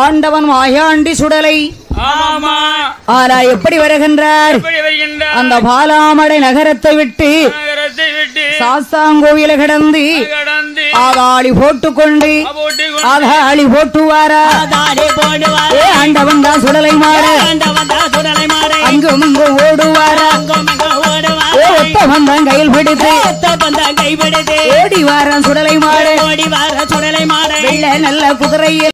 ஆண்டவன் மாயாண்டி சுடலை. ஆனா எப்படி வருகின்றார்? அந்த பாலாமடை நகரத்தை விட்டு நகரத்தை கோவில கிடந்து கடந்து ஆதாளி போட்டுக்கொண்டு ஆதாளி போட்டுவாரா? ஏ ஆண்டவன் தான் சுடலை மாற. சுடலை அங்கும் இங்கும் ஓடுவாரா? அங்கும் ஒத்த கையில் பிடித்து ஒத்த ஓடி வாரான் சுடலை மாறு. ஓடி வார சுடலை மாறு. நல்ல குதிரையில்